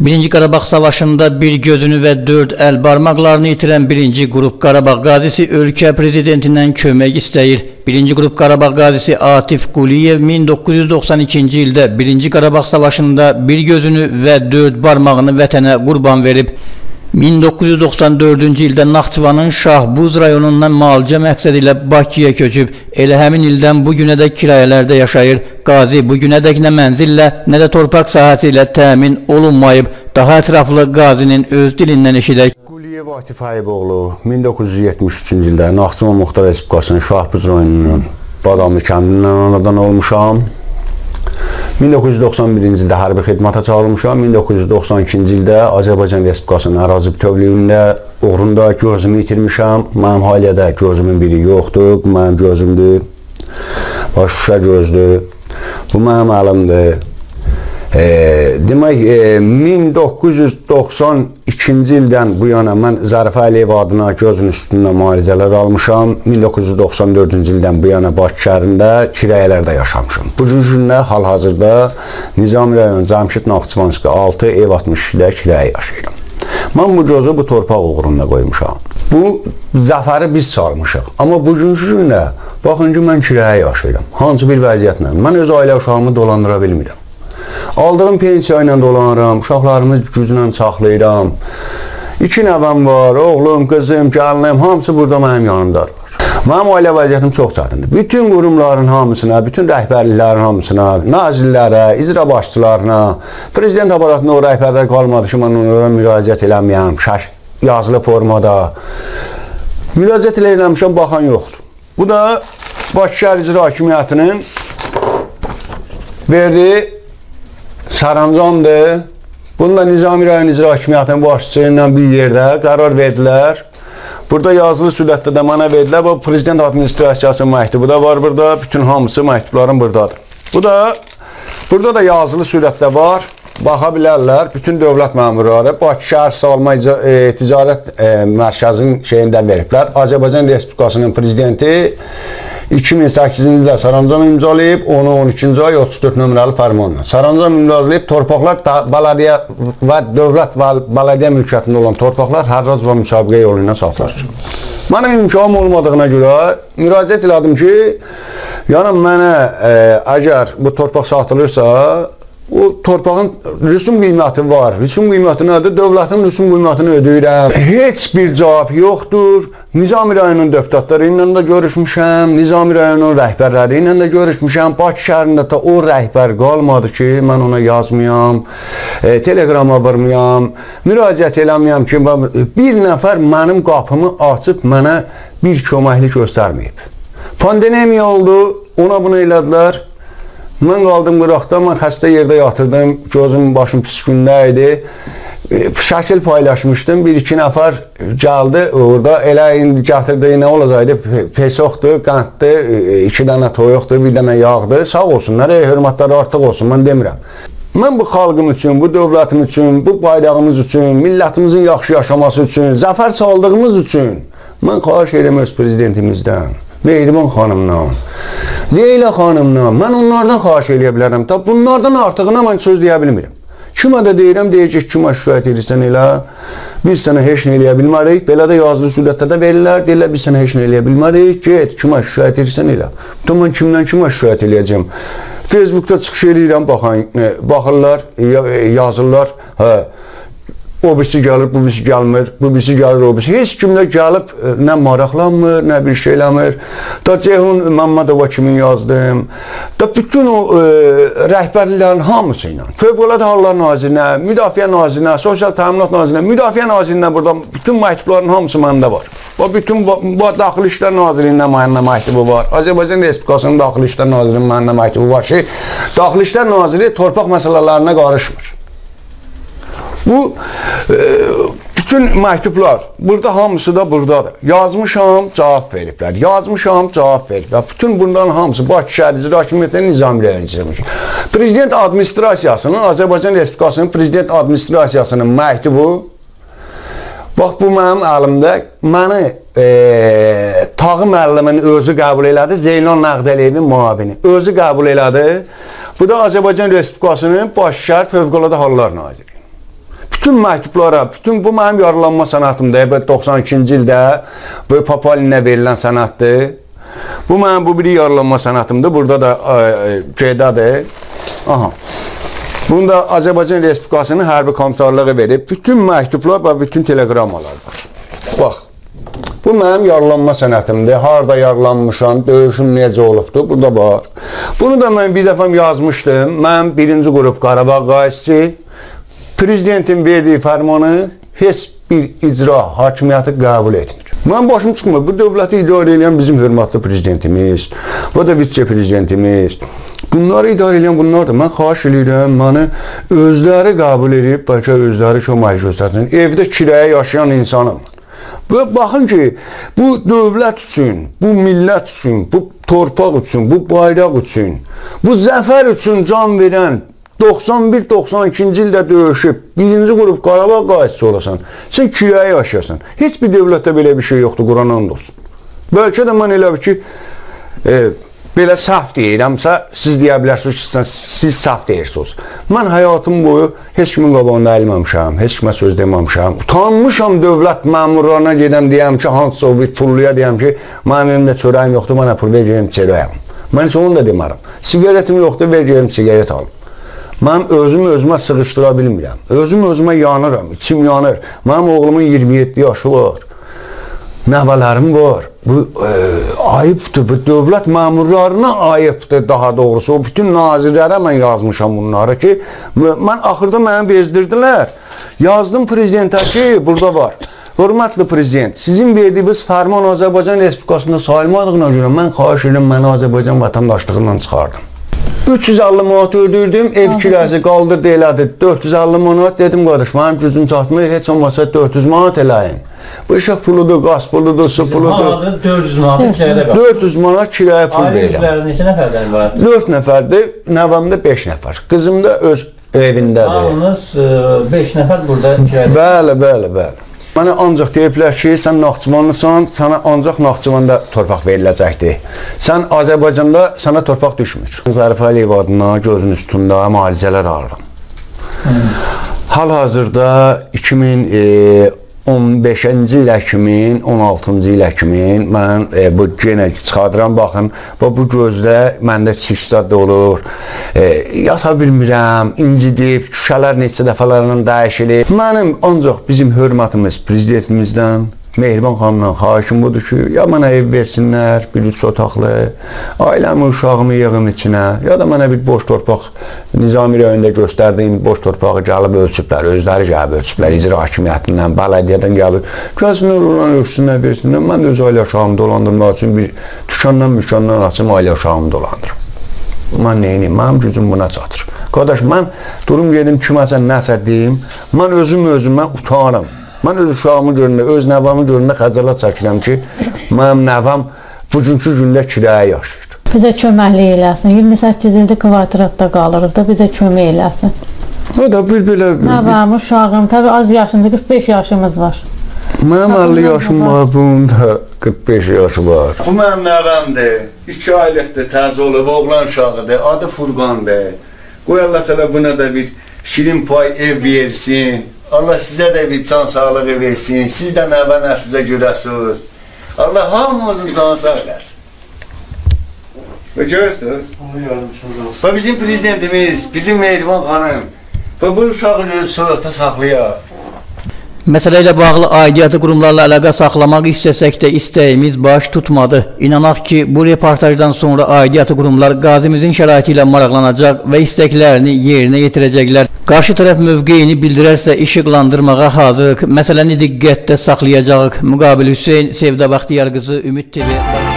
Birinci Qarabağ savaşında bir gözünü və dörd əl barmaqlarını itirən birinci qrup Qarabağ qazisi ölkə prezidentindən kömək istəyir. Birinci qrup Qarabağ qazisi Atif Quliyev 1992-ci ildə Birinci Qarabağ savaşında bir gözünü və dörd barmağını vətənə qurban verib. 1994-cü ildə Naxçıvanın Şahbuz rayonundan müalicə məqsədi ilə Bakıya köçüb. Elə həmin ildən bu günədək kirayələrdə yaşayır. Qazi bu günədək nə mənzillə, nə də torpaq sahəsi ilə təmin olunmayıb. Daha ətraflı qazinin öz dilindən eşidək. Quliyev Atif Ayıboğlu 1973-cü ildə Naxçıvan Muxtar Respublikasının Şahbuz rayonunun Badamlı kəndindən anadan olmuşam. 1991-ci ildə hərbi xidmata çağırılmışam. 1992-ci ildə Azərbaycan Respublikasının ərazi bütövlüyündə uğrunda gözümü itirmişəm. Mənim haliyyədə gözümün biri yoxdur. Mənim gözümdür. Baş şüşə gözdür. Bu mənim əlimdir. E, demək, e, 1992-ci ildən bu yana mən Zərifə Əliyev adına gözün üstündə müalicələr almışam. 1994-cü ildən bu yana Bakı şəhərində kirayələrdə yaşamışam. Bu gündə hal-hazırda Nizami rayon Cəmşid Naxçıvanski 6 ev 62-də kirayə yaşayıram. Mən bu gözü bu torpaq uğrunda qoymuşam. Bu zəfəri biz çalmışıq. Amma bugünkü gündə baxın ki, mən kirayə yaşayıram. Hansı bir vəziyyətlə? Mən öz ailə uşağımı dolandıra bilmirəm. Aldığım pensiya ilə dolanıram, uşaqlarımı güclə saxlayıram. İki nəvəm var, oğlum, qızım, gəlinim, hamısı burada mənim yanımdadır. Mənim ailə vəziyyətim çox çətindir. Bütün qurumların hamısına, bütün rəhbərliklərin hamısına, nazirlərə, icra başçılarına, prezident aparatında o rəhbərlər qalmadı ki, mən onlara müraciət eləməyəm, şəş, yazılı formada. Müraciət eləmişəm, baxan yoxdur. Bu da Bakı şəhər icra hakimiyyətinin verdiyi Sarancandır. Bunda Nizami rayon icra hakimiyyətinin başçısı ilə bir yerdə qərar verdilər. Burada yazılı sürətdə də mənə verdilər. Bu prezident administrasiyasının məktubu da var burada. Bütün hamısı məktubların buradadır. Bu da burada da yazılı sürətdə var. Baxa bilərlər. Bütün dövlət məmurları Bakı şəhər salma e, ticarət e, mərkəzinin şeyindən veriblər. Azərbaycan Respublikasının prezidenti 2008-ci ildə Sarancan imzalayıb, onu 12-ci ay 34 nömrəli fərmanla. Sarancan imzalayıb, torpaqlar baladiyə və dövlət və baladiyə mülkiyyətində olan torpaqlar hərraz və müsabiqə yolu ilə satılır. Mənim imkanım olmadığına görə müraciət elədim ki, yəni mənə ə, e, əgər bu torpaq satılırsa, O torpağın rüsum qiyməti var. Rüsum qiyməti nədir? Dövlətin rüsum qiymətini ödəyirəm. Heç bir cavab yoxdur. Nizami rayonunun deputatları ilə də görüşmüşəm. Nizami rayonunun rəhbərləri ilə də görüşmüşəm. Bakı şəhərində də o rəhbər qalmadı ki, mən ona yazmayam, e, teleqrama vurmayam, müraciət eləməyəm ki, bir nəfər mənim qapımı açıb mənə bir köməklik göstərməyib. Pandemiya oldu, ona bunu elədilər. Mən qaldım qıraqda, mən xəstə yerdə yatırdım, gözüm, başım pis gündə idi. E, şəkil paylaşmışdım, bir-iki nəfər gəldi orada, elə indi gətirdi, nə olacaqdı, pesoqdur, qənddir, e, iki dənə toyuqdur, bir dənə yağdır, sağ olsunlar, ey, hörmətləri artıq olsun, mən demirəm. Mən bu xalqım üçün, bu dövlətim üçün, bu bayrağımız üçün, millətimizin yaxşı yaşaması üçün, zəfər çaldığımız üçün mən xahiş edirəm öz prezidentimizdən. Mehriban xanımdan, Leyla xanımdan, mən onlardan xahiş eləyə bilərəm. Ta bunlardan artığına mən söz deyə bilmirəm. Kimə də deyirəm, deyəcək kimə şikayət edirsən elə, biz sənə heç nə eləyə bilmərik, belə də yazılı sürətdə də verirlər, deyirlər, biz sənə heç nə eləyə bilmərik, get, kimə şikayət edirsən elə. Tam mən kimdən kimə şikayət eləyəcəm? Facebookda çıxış eləyirəm, baxan, e, baxırlar, yazırlar, hə, O birisi gəlir, bu birisi gəlmir, bu birisi gəlir, o birisi. Heç kimdə gəlib e, nə maraqlanmır, nə bir şey eləmir. Da Ceyhun Məmmədova kimi yazdım. Da bütün o e, rəhbərliklərin hamısı ilə, Fövqəladə Hallar Nazirinə, Müdafiə Nazirinə, Sosial Təminat Nazirinə, Müdafiə Nazirindən burada bütün məktubların hamısı məndə var. Və bütün bu, Daxili İşlər Nazirliyindən məndə məktubu var. Azərbaycan Respublikasının Daxili İşlər Nazirliyinin məndə məktubu var ki, Daxili İşlər Naziri torpaq məsələlərinə qarışmır. Bu e, bütün məktublar burada hamısı da buradadır. Yazmışam, cavab veriblər. Yazmışam, cavab veriblər. Bütün bunların hamısı Bakı şəhər icra hakimiyyətinin nizamiyyə verilmiş. Prezident administrasiyasının, Azərbaycan Respublikasının prezident administrasiyasının məktubu Bax, bu mənim əlimdə məni e, Tağı müəllimin özü qəbul elədi, Zeynal Nəqdəliyevin muavini. Özü qəbul elədi. Bu da Azərbaycan Respublikasının Baş şəhər Fövqəladə Hallar Naziri. Bütün məktublara, bütün bu mənim yaralanma sənatımdır. Bu 92-ci ildə bu Papalinə verilən sənətdir. Bu mənim bu biri yaralanma sənatımdır. Burada da Ceydadır. Aha. Bunda Azərbaycan Respublikasının hərbi komissarlığı verib. Bütün məktublar və bütün teleqrammalar var. Bax. Bu mənim yaralanma sənətimdir. Harda yaralanmışam, döyüşüm necə olubdur, burada var. Bunu da mən bir dəfə yazmışdım. Mən birinci qrup Qarabağ qaysisi prezidentin verdiyi fərmanı heç bir icra hakimiyyəti qəbul etmir. Mən başım çıxmır. Bu dövləti idarə edən bizim hörmətli prezidentimiz, və də vitse-prezidentimiz. Bunları idarə edən bunlardır. Mən xahiş edirəm, məni özləri qəbul edib, bəlkə özləri kömək göstərsin. Evdə kirəyə yaşayan insanım. Və baxın ki, bu dövlət üçün, bu millət üçün, bu torpaq üçün, bu bayraq üçün, bu zəfər üçün can verən 91-92-ci ildə döyüşüb, birinci qrup Qarabağ qaysisi olasan, sən kirəyə yaşayasan. Heç bir dövlətdə belə bir şey yoxdur, Quran and olsun. Bəlkə də mən elə ki, e, belə saf deyirəmsə, siz deyə bilərsiniz ki, siz saf deyirsiniz. Mən həyatım boyu heç kimin qabağında əyilməmişəm, heç kimə söz deməmişəm. Utanmışam dövlət məmurlarına gedən deyəm ki, hansısa bir pulluya deyəm ki, mənim evimdə çörəyim yoxdur, mənə pul verəcəyim çörəyim. Mən heç onu da demərəm. Sigaretim yoxdur, verəcəyim sigaret alım. Mən özümü özümə sığışdıra bilmirəm. Özüm özümə yanıram, içim yanır. Mənim oğlumun 27 yaşı var. Nəvələrim var. Bu e, ayıbdır. Bu dövlət məmurlarına ayıbdır daha doğrusu. O bütün nazirlərə mən yazmışam bunları ki, mən axırda məni bezdirdilər. Yazdım prezidentə ki, burada var. Hörmətli prezident, sizin verdiyiniz fərman Azərbaycan Respublikasında sayılmadığına görə mən xahiş edirəm məni Azərbaycan vətəndaşlığından çıxardım. 350 manat ödürdüm, ev kirəsi qaldırdı elədi 450 manat. Dedim qardaş, mənim gücüm çatmır, heç olmasa 400 manat eləyin. Bu işə puludur, qaz puludur, su puludur. Hal-hazırda 400 manat kirədə qalır. 400 manat kirayə pul Ailə verirəm. üzvləri neçə nəfərdən var? 4 nəfərdir, nəvəmdə 5 nəfər. Qızım da öz evindədir. Hamınız 5 nəfər burada kirədə. Bəli, bəli, bəli. Mənə ancaq deyiblər ki, sən Naxçıvanlısan, sənə ancaq Naxçıvanda torpaq veriləcəkdir. Sən Azərbaycanda sənə torpaq düşmür. Zərifə Əliyev adına gözün üstündə müalicələr alıram. Hal-hazırda 2015-ci ilə kimin, 16-cı ilə kimin mən e, bu genə çıxardıram, baxın, bu, bu gözdə məndə çiş zad olur, e, yata bilmirəm, incidib, şüşələr neçə dəfələrlə dəyişilib. Mənim ancaq bizim hörmətimiz prezidentimizdən, Mehriban xanımdan xahişim budur ki, ya mənə ev versinlər, bir üç otaqlı, ailəmi, uşağımı yığım içinə, ya da mənə bir boş torpaq Nizami rayonunda göstərdiyim boş torpağı gəlib ölçüblər, özləri gəlib ölçüblər, icra hakimiyyətindən, bələdiyyədən gəlib, gəlsinlər oradan ölçsünlər, versinlər, mən də öz ailə uşağımı dolandırmaq üçün bir dükandan müşkandan açım, ailə uşağımı dolandırım. Mən neyini, mənim gücüm buna çatır. Qardaş, mən durum gedim kiməsə nəsə deyim, mən özüm özümə utanıram. Mən öz uşağımı görəndə, öz nəvamı görəndə xəcalat çəkirəm ki, mənim nəvam bugünkü gündə kirayə yaşayır. Bizə köməklik eləsin. 28 ildir kvartiratda qalırıq da bizə kömək eləsin. O da bir belə Nəvəm, uşağım, təbii az yaşımda 45 yaşımız var. Mənim 50 yaşım var, bunun da 45 yaşı var. Bu mənim nəvəmdir. 2 aylıqdır, təzə olub, oğlan uşağıdır. Adı Furqandır. Qoy Allah təala buna da bir şirin pay ev versin. Allah sizə də bir can sağlığı versin. Siz də nəvə nəslizə görəsiniz. Allah hamımızın canı sağ eləsin. Və görürsünüz? Və bizim prezidentimiz, bizim Mehriban xanım, və bu uşağı soyuqda saxlayar. Məsələ ilə bağlı aidiyyatı qurumlarla əlaqə saxlamaq istəsək də istəyimiz baş tutmadı. İnanaq ki, bu reportajdan sonra aidiyyatı qurumlar qazimizin şəraiti ilə maraqlanacaq və istəklərini yerinə yetirəcəklər. Qarşı tərəf mövqeyini bildirərsə işıqlandırmağa hazırıq. Məsələni diqqətdə saxlayacağıq. Müqabil Hüseyn Sevda Baxtiyar qızı Ümid TV